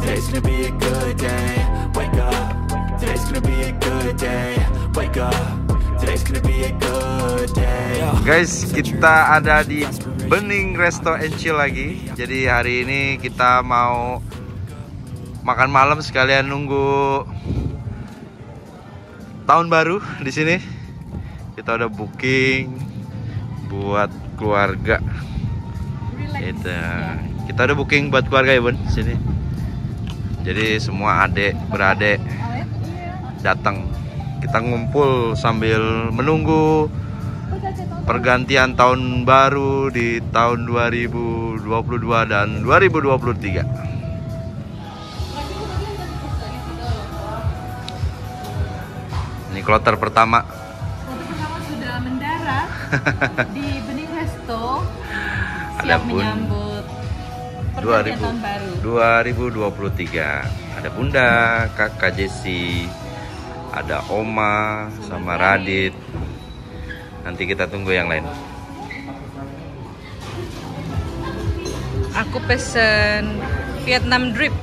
today's gonna be a good day. Wake up, today's gonna be a good day. Wake up, today's gonna be a good day. Guys, kita ada di Bening Resto and Chill lagi. Jadi hari ini kita mau makan malam sekalian nunggu tahun baru di sini. Kita udah booking buat keluarga. Kita kita udah booking buat keluarga ya bun sini. Jadi semua adik beradik datang. Kita ngumpul sambil menunggu pergantian tahun baru di tahun 2022 dan 2023. Ini kloter pertama. Mobil pertama sudah mendarat di Bening Resto siap pun menyambut 2000 tahun baru. 2023. Ada Bunda, Kakak Jesse, ada Oma sama Radit. Nanti kita tunggu yang lain. Aku pesen Vietnam drip.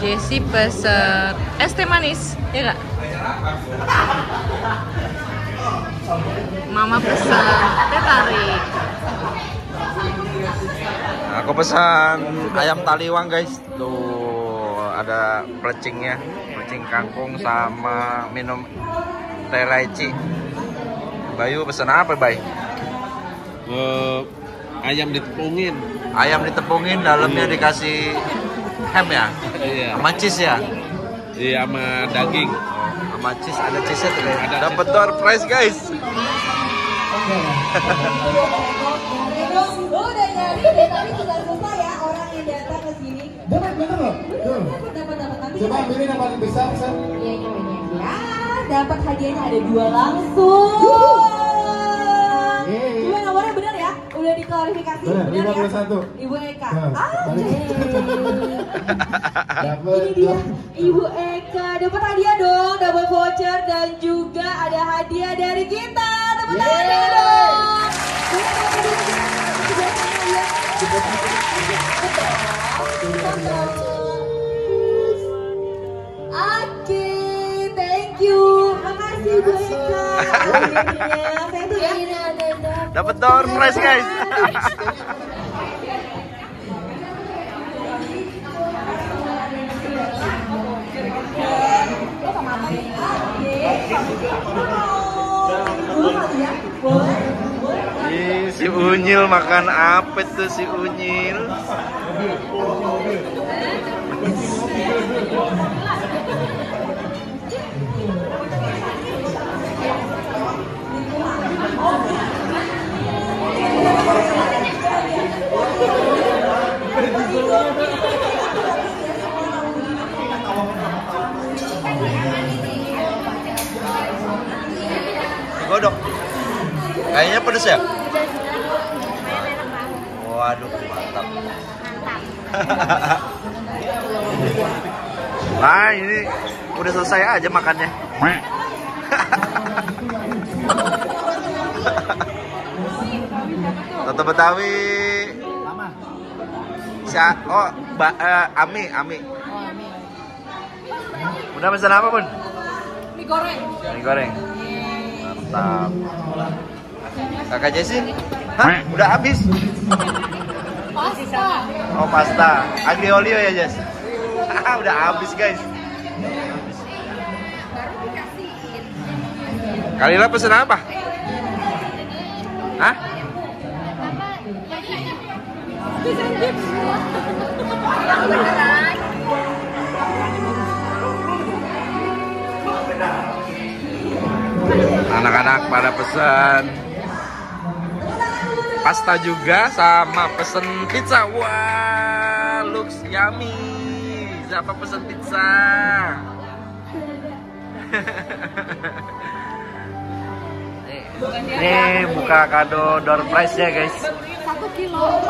Jessie pesen es teh manis, ya kak? Mama pesen teh tarik. Aku pesan ayam taliwang guys. Tuh ada pelecingnya, pelecing kangkung sama minum teh leci. Bayu pesan apa, Bay? Eh, ayam ditepungin Ayam ditepungin, dalamnya dikasih ham ya, iya sama cheese ya. iya sama daging Sama cheese, ada cheese tuh guys. Ada Dapat door prize guys. udah nyari deh tapi sudah selesai ya orang yang datang ke sini Dapat bener loh. Tuh. dapat dapat dapat nanti Coba kita pilih yang paling besar. Iya, iya, iya. ya dapat hadiahnya ada dua langsung udah diklarifikasi Benar, benar ya 51. Ibu Eka Nah, ah. Dapat. ini dia Ibu Eka dapat hadiah dong dapat voucher dan juga ada hadiah dari kita dong dapat hadiah? Sebelah sana ya. Oke, thank you. Makasih Bu Eka. Akhirnya, saya tuh ya. Dapat door prize guys. Si Unyil makan apa tuh si Unyil? Godok. Kayaknya pedes ya? Waduh, mantap. nah, ini udah selesai aja makannya. Soto Betawi. Sia oh, ba, eh, Ami, Ami. Udah pesan apa, Bun? Mie goreng. Mie goreng. Mantap. Kakak Jesse? Hah? Udah habis? Pasta. Oh pasta, aglio olio ya Jess? Udah habis guys. Kalila pesen apa? Hah? Anak-anak pada pesan. pasta juga sama pesen pizza. Wah, looks yummy. Siapa pesen pizza? Nih buka kado door prize ya guys. Satu kilo.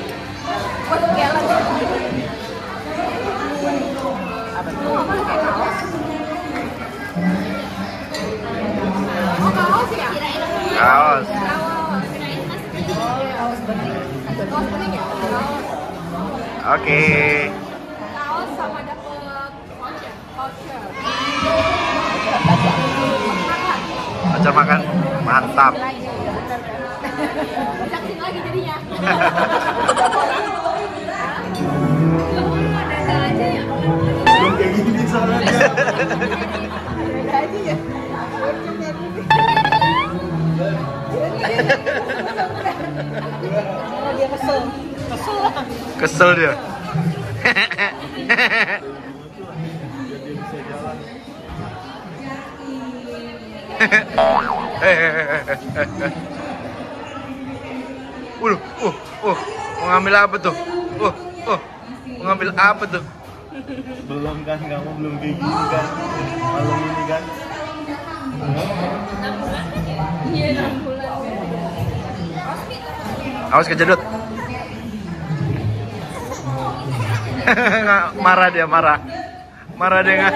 Oke. Kaos sama dapet voucher. Voucher. Voucher makan. Mantap. Saksi lagi jadinya. Kesel dia. Waduh, uh, uh, mau ngambil apa tuh? Uh, uh, mau ngambil apa tuh? belum kan kamu belum kayak gini kan malam ini kan Awas kejedut. marah dia, marah. Marah dia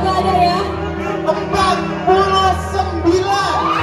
Berapa ada ya? 49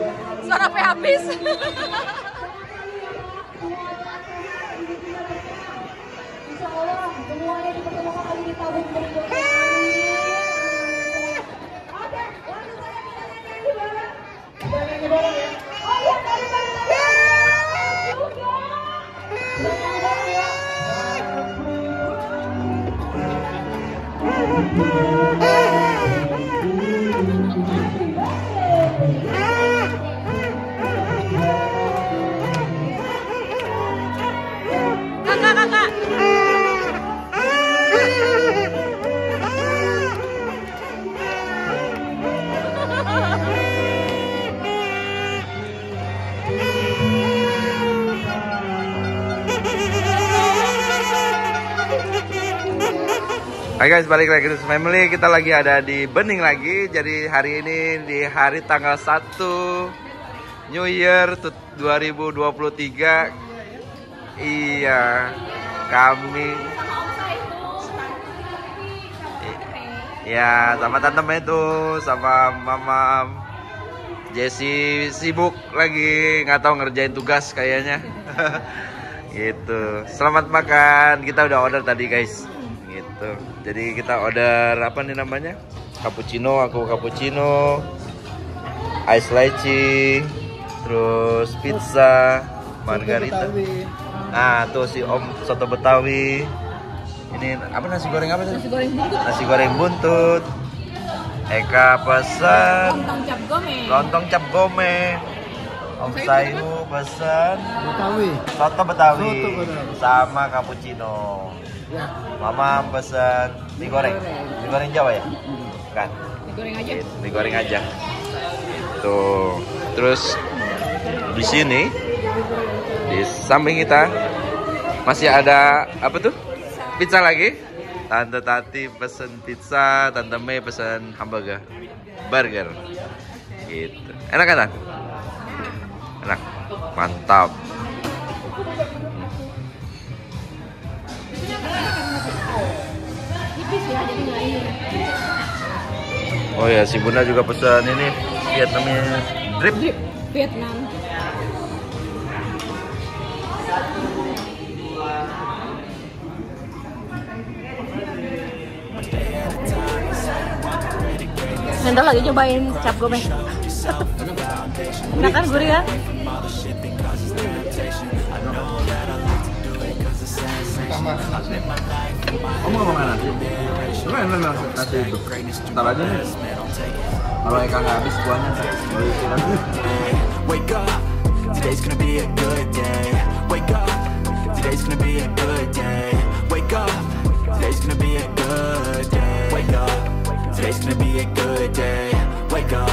Suara sampai habis. Semuanya dipertemukan lagi di tahun berikutnya. Guys, balik lagi ke Family. Kita lagi ada di Bening lagi. Jadi hari ini di hari tanggal 1 New Year tut- 2023. Iya, kami Ya, sama tante itu, sama mama Jessie sibuk lagi, nggak tahu ngerjain tugas kayaknya. gitu. Selamat makan. Kita udah order tadi, guys. Gitu. Jadi kita order apa nih namanya? Cappuccino, aku cappuccino. Ice lychee, terus pizza, margarita. Nah, tuh si Om soto Betawi. Ini apa nasi goreng apa? Nasi goreng buntut. Nasi goreng buntut. Eka pesan Lontong cap gome. lontong cap gome. Om Sayu pesan Betawi. soto Betawi Soto Betawi. sama cappuccino. Ya. Mama pesan mie goreng. Mie goreng Jawa ya? Kan. Nasi goreng aja. Mie goreng aja. Tuh. Terus di sini di samping kita masih ada apa tuh? Pizza lagi. Tante Tati pesen pizza, Tante Mei pesen hamburger, burger. Gitu. Enak kan? Enak. Mantap. Oh ya, si Bunda juga pesan ini Vietnamese drip. Vietnam. Nendal lagi cobain cap gome. Enak kan gurih kan? Kamu ngomong nasi? Cuma enak nasi, nasi itu. Ntar aja nih. Kalau Eka nggak habis kuahnya, baru. Wake up, today's gonna be a good day. Wake up, today's gonna be a good day. Wake up, today's gonna be a good day. Wake up, today's gonna be a good day. Wake up,